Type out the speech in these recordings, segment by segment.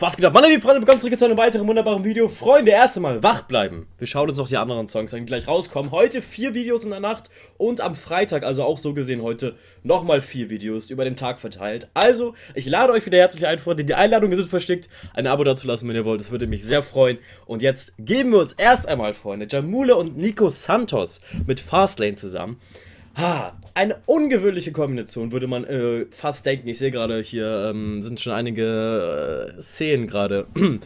Was geht ab, meine lieben Freunde, willkommen zurück zu einem weiteren wunderbaren Video. Freunde, erst einmal wach bleiben. Wir schauen uns noch die anderen Songs an, die gleich rauskommen. Heute vier Videos in der Nacht und am Freitag, also auch so gesehen heute, nochmal vier Videos über den Tag verteilt. Also, ich lade euch wieder herzlich ein, Freunde. Die Einladungen sind versteckt. Ein Abo dazu lassen, wenn ihr wollt. Das würde mich sehr freuen. Und jetzt geben wir uns erst einmal, Freunde, Jamule und Nico Santos mit Fastlane zusammen. Ha, eine ungewöhnliche Kombination, würde man äh, fast denken. Ich sehe gerade, hier ähm, sind schon einige äh, Szenen gerade.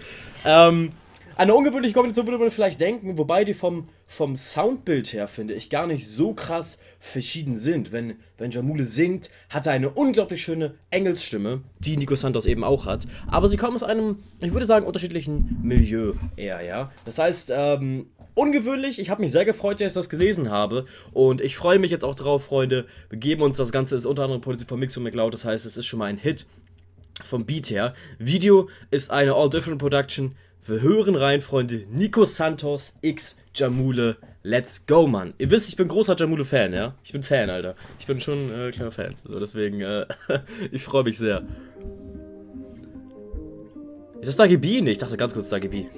ähm, eine ungewöhnliche Kombination würde man vielleicht denken, wobei die vom, vom Soundbild her, finde ich, gar nicht so krass verschieden sind. Wenn, wenn Jamule singt, hat er eine unglaublich schöne Engelsstimme, die Nico Santos eben auch hat. Aber sie kommen aus einem, ich würde sagen, unterschiedlichen Milieu eher, ja. Das heißt, ähm, ungewöhnlich. Ich habe mich sehr gefreut, als ich das gelesen habe. Und ich freue mich jetzt auch darauf, Freunde. Wir geben uns das Ganze, ist unter anderem produziert von Mix und McLeod. Das heißt, es ist schon mal ein Hit vom Beat her. Video ist eine All Different Production. Wir hören rein, Freunde. Nico Santos x Jamule. Let's go, Mann. Ihr wisst, ich bin großer Jamule-Fan, ja? Ich bin Fan, Alter. Ich bin schon äh, kleiner Fan. So, deswegen, äh, ich freue mich sehr. Ist das Dagibi? Nee, ich dachte ganz kurz Dagibi.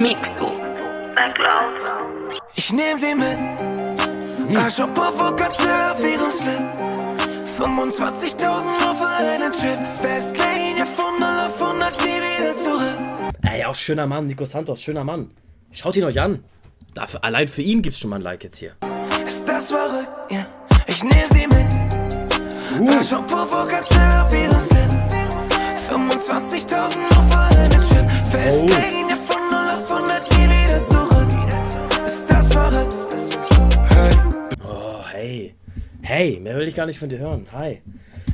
Mixo. Ich nehm sie mit. Agent Provokateur auf ihrem Slip. 25.000 nur für einen Chip. Festlinie von 0 auf 100 nie wieder zurück. Ey, auch schöner Mann, Nico Santos, schöner Mann. Schaut ihn euch an. Dafür, allein für ihn gibt's schon mal ein Like jetzt hier. Ist das verrückt? Ja. Ich nehm sie mit. Agent Provokateur Hey, mehr will ich gar nicht von dir hören. Hi.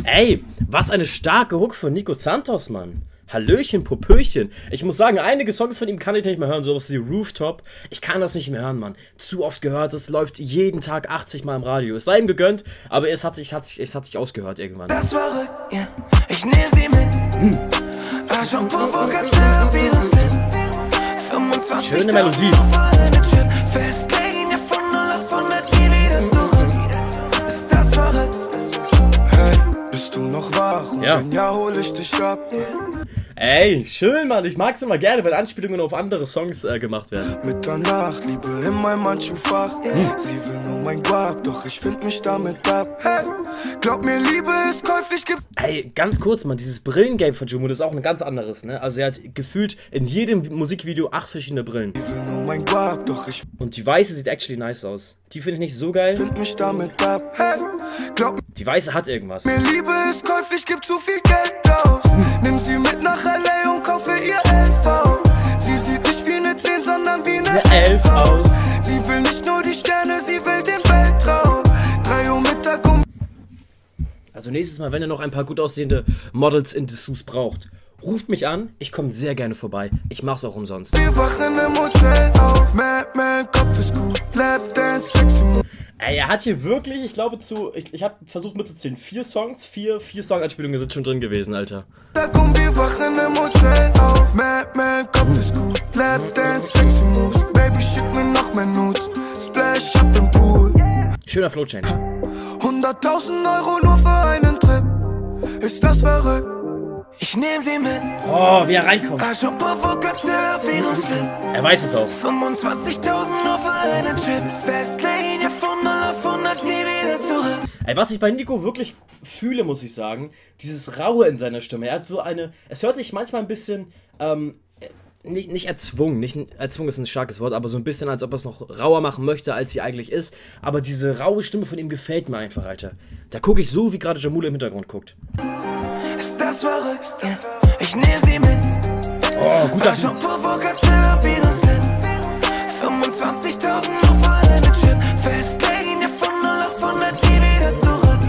Ey, was eine starke Hook von Nico Santos, Mann. Hallöchen, Popöchen. Ich muss sagen, einige Songs von ihm kann ich nicht mehr hören, sowas wie Rooftop. Ich kann das nicht mehr hören, Mann. Zu oft gehört, es läuft jeden Tag 80 Mal im Radio. Es sei ihm gegönnt, aber es hat sich, es hat sich, es hat sich ausgehört irgendwann. Das verrückt, ja. Ich nehm sie mit. Ihrem Slip. 25 Schöne Melodie. Ja. wenn ja, hol ich dich ab. Ey, schön, Mann. Ich mag's immer gerne, wenn Anspielungen auf andere Songs äh, gemacht werden. Mitternacht, Liebe in meinem Handschuhfach. Sie will nur mein Guap, doch ich find mich damit ab. Hey, glaub mir, Liebe ist käuflich, gibt Ey, ganz kurz, Mann. Dieses Brillengame von Jumbo, das ist auch ein ganz anderes, ne? Also er hat gefühlt in jedem Musikvideo acht verschiedene Brillen. Sie will nur mein Guap, doch ich Und die weiße sieht actually nice aus. Die finde ich nicht so geil. find mich damit ab. Hey, glaub Die weiße hat irgendwas. mir, Liebe ist zu viel Geld aus. Nimm sie mit nach L.A. und kaufe ihr LV. Sie sieht nicht wie eine 10, sondern wie eine Eine Elf aus. Sie will nicht nur die Sterne, sie will den Weltraum. 3 Uhr Mittag um Also nächstes Mal, wenn ihr noch ein paar gut aussehende Models in Dessous braucht, ruft mich an. Ich komme sehr gerne vorbei. Ich mach's auch umsonst. Wir wachen im Hotel auf. Madman, Kopf ist gut. Lapdance, sexy Move. Ey, er hat hier wirklich, ich glaube zu, ich, ich habe versucht mitzuzählen, vier Songs, vier, vier Song-Anspielungen sind schon drin gewesen, Alter. Und wir wachen im Hotel auf. Madman, Kopf ist gut. Lapdance, sexy Moves. Baby, schick mir noch mehr Nudes. Splash up im Pool. Schöner Flow-Change. 100.000 Euro nur für einen Trip. Ist das verrückt? Ich nehm sie mit. Oh, wie er reinkommt. Er weiß es auch. 25.000 nur für einen Chip. Festlinie von 0 auf 100 nie wieder zurück. Ey, was ich bei Nico wirklich fühle, muss ich sagen, dieses Raue in seiner Stimme. Er hat so eine. Es hört sich manchmal ein bisschen. Ähm, nicht, nicht erzwungen, nicht erzwungen ist ein starkes Wort, aber so ein bisschen, als ob er es noch rauer machen möchte, als sie eigentlich ist. Aber diese raue Stimme von ihm gefällt mir einfach, Alter. Da gucke ich so, wie gerade Jamule im Hintergrund guckt. Ja. Ich nehm sie mit. Oh, guter auf Slip. 25.000 nur für einen Chip. Festlinie von 0 auf 100 nie wieder zurück.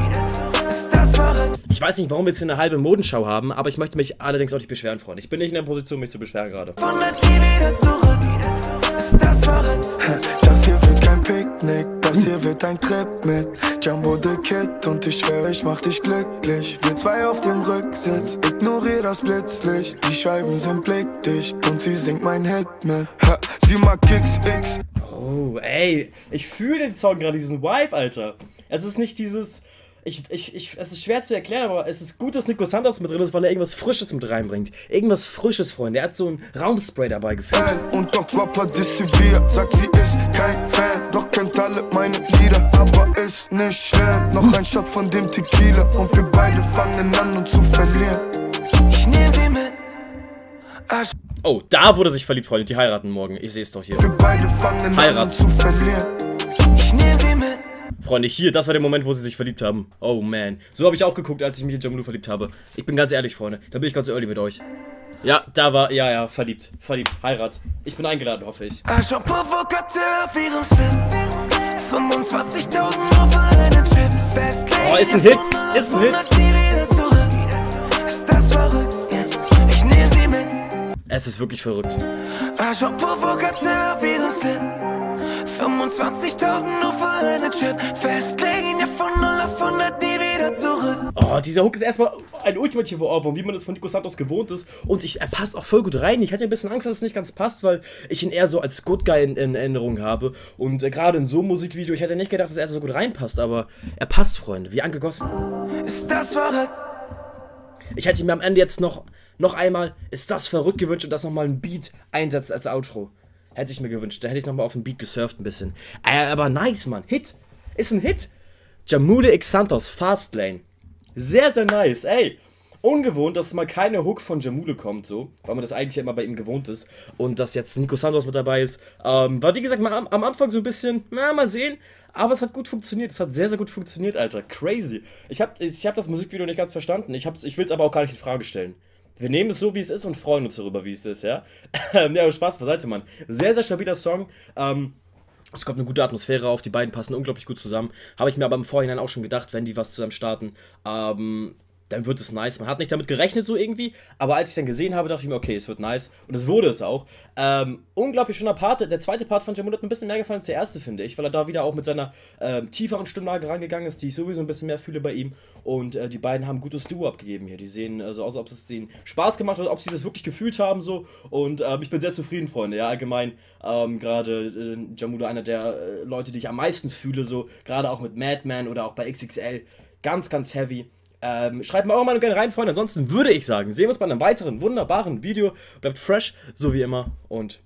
Ist das verrückt? Ich weiß nicht, warum wir jetzt hier eine halbe Modenschau haben, aber ich möchte mich allerdings auch nicht beschweren, Freunde. Ich bin nicht in der Position, mich zu beschweren gerade. 100 nie wieder zurück. Ist das verrückt? Das hier wird kein Picknick, das hier wird ein Trip mit Jumbo the Kid und ich schwör, ich mach dich glücklich. Wir zwei auf dem Rücksitz, ignorier das Blitzlicht. Die Scheiben sind blickdicht und sie singt mein Hit mit. Ha, sie mag Kicks X, Oh, ey, ich fühle den Song gerade, diesen Vibe, Alter. Es ist nicht dieses, ich, ich, ich, es ist schwer zu erklären, aber es ist gut, dass Nico Santos mit drin ist, weil er irgendwas Frisches mit reinbringt. Irgendwas Frisches, Freunde. Er hat so ein Raumspray dabei gefühlt. Und doch Papa diszipliert, sagt sie ist kein Fan, doch kennt alle meine Lieder. Aber ist nicht schlimm, noch ein Shot von dem Tequila und wir beide fangen an und zu Oh, da wurde sich verliebt, Freunde. Die heiraten morgen. Ich sehe es doch hier. wir beide fangen Heirat. an und zu verlieren. ich nehm sie mit. Freunde, hier, das war der Moment, wo sie sich verliebt haben. Oh man. So habe ich auch geguckt, als ich mich in Jamulu verliebt habe. Ich bin ganz ehrlich, Freunde. Da bin ich ganz early mit euch. Ja, da war, ja, ja, verliebt. Verliebt. Heirat. Ich bin eingeladen, hoffe ich. Arsch und provokateur auf ihrem Slim. 25.000 nur für einen Chip. Festlegen Oh, ist ein Hit. Ist ein Hit. Es ist wirklich verrückt. Arsch und provokateur auf ihrem Slim. 25.000 nur für einen Chip. Festlegen ja von 0 auf 100 nie wieder zurück. Oh, dieser Hook ist erstmal ein ultimativer Ohrwurm, wie man das von Nico Santos gewohnt ist. Und ich, er passt auch voll gut rein. Ich hatte ein bisschen Angst, dass es nicht ganz passt, weil ich ihn eher so als Good Guy in, in Erinnerung habe. Und äh, gerade in so einem Musikvideo, ich hätte nicht gedacht, dass er so gut reinpasst, aber er passt, Freunde, wie angegossen. Ist das verrückt? Ich hätte mir am Ende jetzt noch, noch einmal, ist das verrückt gewünscht und das nochmal ein Beat einsetzt als Outro. Hätte ich mir gewünscht. Da hätte ich nochmal auf den Beat gesurft ein bisschen. Äh, aber nice, Mann. Hit. Ist ein Hit. Jamule X Santos, Fastlane. Sehr, sehr nice. Ey, ungewohnt, dass mal keine Hook von Jamule kommt, so. Weil man das eigentlich immer bei ihm gewohnt ist. Und dass jetzt Nico Santos mit dabei ist. Ähm, war wie gesagt mal am, am Anfang so ein bisschen, na, mal sehen. Aber es hat gut funktioniert. Es hat sehr, sehr gut funktioniert, Alter. Crazy. Ich habe ich hab das Musikvideo nicht ganz verstanden. Ich, ich will es aber auch gar nicht in Frage stellen. Wir nehmen es so, wie es ist und freuen uns darüber, wie es ist, ja. ja, aber Spaß beiseite, Mann. Sehr, sehr stabiler Song. Ähm, es kommt eine gute Atmosphäre auf, die beiden passen unglaublich gut zusammen. Habe ich mir aber im Vorhinein auch schon gedacht, wenn die was zusammen starten, ähm, dann wird es nice. Man hat nicht damit gerechnet so irgendwie, aber als ich dann gesehen habe, dachte ich mir, okay, es wird nice. Und es wurde es auch. Ähm, unglaublich schöner Part. Der zweite Part von Jamul hat mir ein bisschen mehr gefallen als der erste, finde ich, weil er da wieder auch mit seiner ähm, tieferen Stimmlage rangegangen ist, die ich sowieso ein bisschen mehr fühle bei ihm. Und äh, die beiden haben ein gutes Duo abgegeben hier. Die sehen äh, so aus, als ob es denen Spaß gemacht hat, ob sie das wirklich gefühlt haben so. Und ähm, ich bin sehr zufrieden, Freunde. Ja, allgemein ähm, gerade äh, Jamula einer der äh, Leute, die ich am meisten fühle, so gerade auch mit Madman oder auch bei XXL. Ganz, ganz heavy. Ähm, schreibt mal eure Meinung gerne rein, Freunde. Ansonsten würde ich sagen, sehen wir uns bei einem weiteren wunderbaren Video. Bleibt fresh, so wie immer. Und.